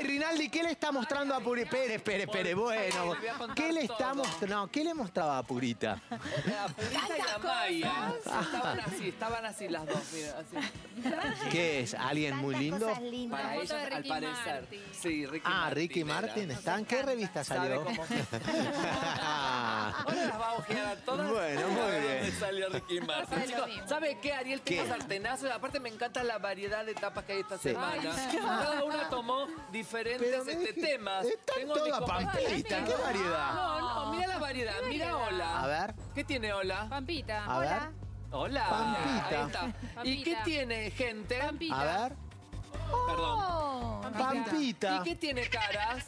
Ay, Rinaldi, ¿qué le está mostrando a Purita? Espere, espere, espere, bueno. ¿Qué le está mostrando? No, ¿qué le mostraba a Purita? La Purita y la Maya. Estaban así, estaban así las dos, mira, así. ¿Qué es? ¿Alguien muy lindo? Para ellos, al parecer. Sí, Ricky Ah. Ricky. Martin, ¿está? ¿En qué revista ¿Sabe salió? Ahora las va a ojear a todas. Bueno, salió Ricky Martin. Chicos. ¿sabe qué? Ariel tiene sartenazos. Aparte me encanta la variedad de tapas que hay esta Sí. semana. Ay, Cada una tomó diferentes Pero este, dije, temas. Está Tengo toda pampita, ¿qué variedad? No, no, mira la variedad. Mira Hola. A ver, ¿Qué tiene Hola? Pampita. a ver, Hola. Pampita. Ahí está. ¿Y Pampita. qué tiene gente? Pampita. a ver. Perdón. Oh, Pampita, ¿Y qué tiene caras?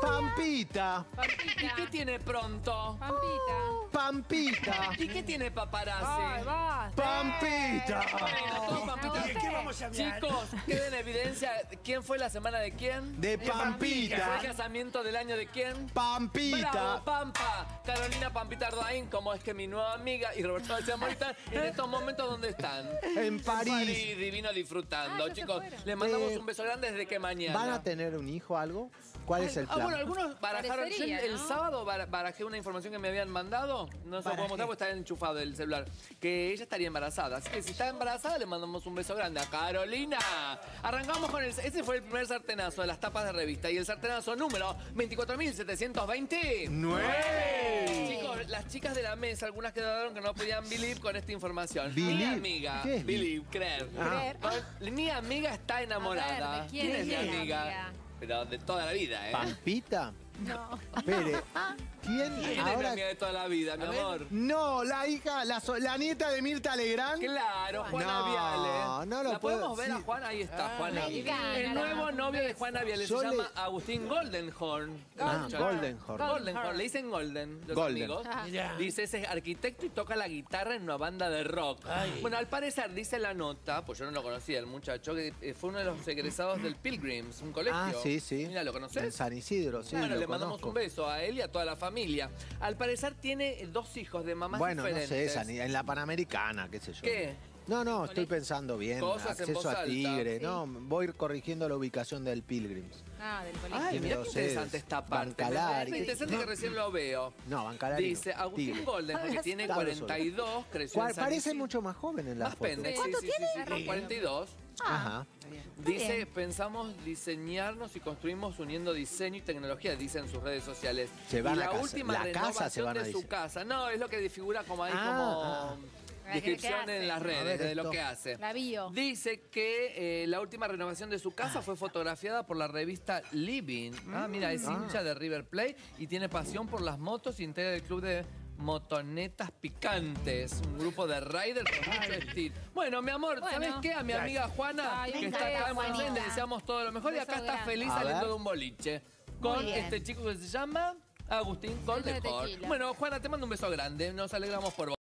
Pampita, ¿Y Pampita. qué tiene pronto? Pampita. Pampita, ¿Y qué tiene Ay, paparazzi? basta. Pampita. Bueno, todo Pampita. ¿De qué vamos a hablar? Chicos, queda en evidencia quién fue la semana de quién. De ¿Fue el Pampita, casamiento del año de quién? Pampita. Bravo, Pampa, Carolina Pampita Ardaín, como es que mi nueva amiga y Roberto García Morita, en estos momentos ¿dónde están? En París. París, divino disfrutando. Ah, Chicos, les mandamos Eh, un beso grande desde que mañana. ¿Van a tener un hijo o algo? ¿Cuál es el Ah, plan? bueno, algunos barajaron. Yo el ¿no? sábado bar- barajé una información que me habían mandado. No se lo puedo mostrar porque está enchufado el celular. Que ella estaría embarazada. Así que si está embarazada, le mandamos un beso grande a Carolina. Arrancamos con el. Ese fue el primer sartenazo de las tapas de revista. Y el sartenazo número 24.720. ¡Nueve! Chicos, las chicas de la mesa, algunas quedaron que no podían believe con esta información. Mi Believe. amiga, ¿Qué es believe, creer. Ah. Con- Mi amiga está enamorada. A ver, ¿de quién es mi la amiga? amiga? Pero de toda la vida, ¿eh? ¿Pampita? No. Espere, ¿quién ¿Quién es mi ahora? de toda la vida, mi amor? No, la hija, la, so- la nieta de Mirta Legrand. Claro, Juana No, Viale. no lo ¿La puedo- podemos ver a sí. Juana? Ahí está, Juana. me encanta. El nuevo novio de Juana Viale Yo se le- llama Agustín Goldenhorn. Ah. Goldenhorn. Goldenhorn, le dicen Golden, los Golden. amigos. Ah. Mirá. Dice, ese es arquitecto y toca la guitarra en una banda de rock. Ay. Bueno, al parecer, dice la nota, pues yo no lo conocía, el muchacho, que eh, fue uno de los egresados del Pilgrims, un colegio. Ah, sí, sí. Mira, ¿lo En conoces? San Isidro, sí, bueno, lo le mandamos un beso a él y a toda la familia. Al parecer tiene dos hijos de mamás Bueno, no diferentes. sé, esa, ni- en la Panamericana, qué sé yo. ¿Qué? No, no, estoy pensando bien. Cosas en acceso voz a alta. Tigre. Sí. No, voy corrigiendo la ubicación del Pilgrims. Ah, del colegio. Ay, mira qué interesante esta parte. Bancalari, interesante que recién lo veo. No, Bancalari. Dice no, Agustín Tigre. Golden, porque tiene Hablo solo. 42, creció ¿Cuál- en San Parece Isidro. mucho más joven en la Más foto. pendejo. ¿Cuánto tiene? 42. Ajá. Dice, bien. pensamos diseñarnos y construimos uniendo diseño y tecnología, dice en sus redes sociales. Se van y a la casa- última la casa renovación se van a de su dice- casa. No, es lo que figura como ahí Ah, como ah. descripción ¿Qué en las A redes ver de lo esto. que hace. La bio. Dice que eh, la última renovación de su casa fue fotografiada por la revista Living. Ah, mira, es Ah. hincha de River Plate y tiene pasión por las motos y integra el club de motonetas picantes, un grupo de riders con mucho estilo. Bueno, mi amor, ¿sabes Bueno. qué? A mi amiga Juana, Ay, que un está acá en beso, Buenos Aires, le deseamos todo lo mejor y Beso acá está grande. feliz A saliendo ver. de un boliche con bien. este chico que se llama Agustín Goldenhorn. tequila. Bueno, Juana, te mando un beso grande, nos alegramos por vos.